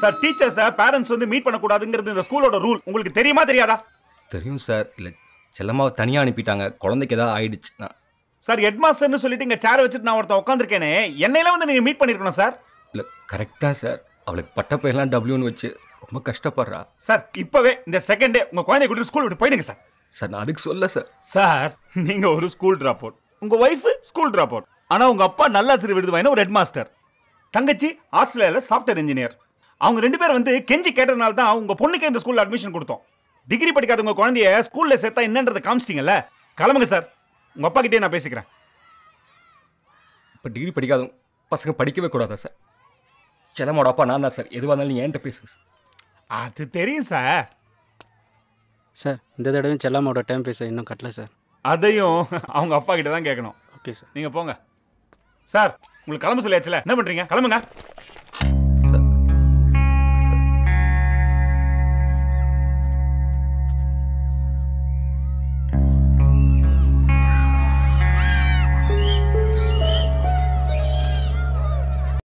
Sir டீச்சர்ஸை parents வந்து meet பண்ணக்கூடாதுங்கிறது இந்த ஸ்கூலோட ரூல் உங்களுக்கு தெரியுமா தெரியாதா? தெரியும் சார் இல்லை செல்லம்மாவை தனியாக அனுப்பிட்டாங்க. குழந்தைக்கு ஏதாவது ஆயிடுச்சு. நான் சார் ஹெட் மாஸ்டர்னு சொல்லிட்டு இங்க சேர் வச்சுட்டு நான் ஒருத்தன் உட்காந்துருக்கேனே என்னையில வந்து நீங்க மீட் பண்ணிருக்கணும் சார் இல்லை கரெக்டாக சார் அவளுக்கு பட்ட பெயர்லாம் டபிள்யூன்னு வச்சு ரொம்ப கஷ்டப்படுறா. சார் இப்பவே இந்த செகண்டே உங்க குழந்தைய கூட்டிட்டு ஸ்கூல் விட்டு போயிடுங்க சார் சார் நான் அதுக்கு சொல்ல சார் சார் நீங்க ஒரு ஸ்கூல் டிராப் அவுட் உங்க ஒய்ஃப் ஸ்கூல் டிராப் அவுட் ஆனா உங்க அப்பா நல்லாசிரியர் விருது வாங்கின ஒரு ஹெட் மாஸ்டர் தங்கச்சி ஆஸ்திரேலியால சாஃப்ட்வேர் இன்ஜினியர் அவங்க ரெண்டு பேரும் வந்து கெஞ்சி கேட்டதுனால தான் உங்க பொண்ணுக்கு இந்த ஸ்கூல்ல அட்மிஷன் கொடுத்தோம். டிகிரி படிக்காத உங்க குழந்தைய ஸ்கூல்ல சேர்த்தா என்னன்றதை காமிச்சிட்டீங்கல்ல? கிளம்புங்க சார் உங்க அப்பா கிட்டே நான் பேசிக்கிறேன். இப்போ டிகிரி படிக்காதவங்க பசங்க படிக்கவே கூடாதா சார் செல்லம்மாவோட அப்பா நான் தான் சார் எதுவாக இருந்தாலும் நீங்கள் என்கிட்ட பேசுங்க சார் அது தெரியும் சார் சார் இந்த தடவையும் செல்லாமாவோட டைம் பேச இன்னும் கட்டல சார் அதையும் அவங்க அப்பா கிட்ட தான் கேட்கணும். ஓகே சார் நீங்க போங்க. சார் உங்களுக்கு கிளம்ப சொல்லியாச்சுல? என்ன பண்றீங்க? கிளம்புங்க.